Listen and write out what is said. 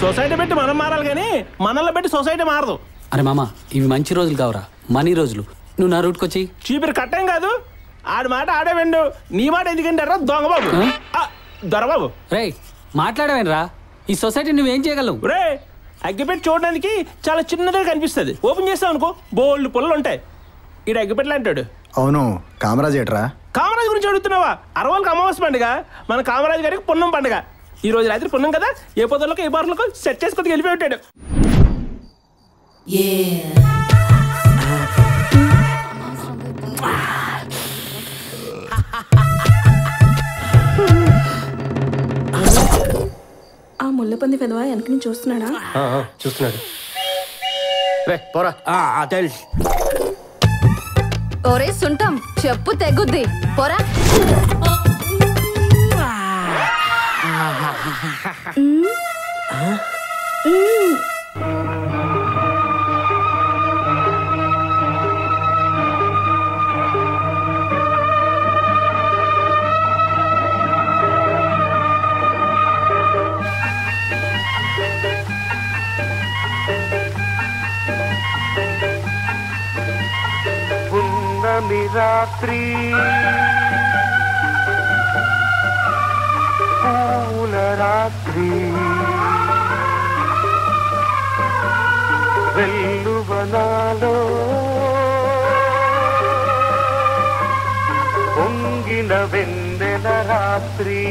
Society పెట్టి మనం మారాలి కానీ మనల్ని పెట్టి సొసైటీ మారదు. అరే మామ ఇవి మంచి రోజులు కావురా. మనీ రోజులు. నువ్వు నా రూట్కి వచ్చి చీపిరి కట్టం కాదు. ఆడి మాట ఆడే వెండు. నీ మాట ఎందుకంటారా దొంగబాబు? ఆ, దొరబాబు. రే మాట్లాడవేనరా ఈ సొసైటీ నువ్వేం చేయగలవు? రే అగ్గిపెట్టి చూడడానికి చాలా చిన్నదిగా కనిపిస్తుంది. ఓపెన్ చేస్తావు అనుకో బోల్డ్ పుల్లలు ఉంటాయి. ఈడు అగ్గిపెట్టలు అంటాడు అవును కామరాజ్ ఏట్రా కామరాజు గురించి అడుగుతున్నావా? అరవలకు అమావాస్య పండుగ. మన కామరాజు గారికి పున్నం పండుగ. ఈ రోజు రాత్రి పున్నం కదా? ఏ పొద్దులకు ఏ బార్లకు సెట్ చేసుకొని వెళ్ళిపోయి ఉంటాడు. ఆ ముల్లపంది పెదవా వెనక నుంచి చూస్తున్నాడా? చూస్తున్నాడు. రే పోరా. తెలుసు ఒరే సుంఠం చెప్పు తెగుద్ది. పోరా. Bunda Bunda Miratri. రాత్రి. వెల్లువనాలో పొంగిన వెందెన రాత్రి.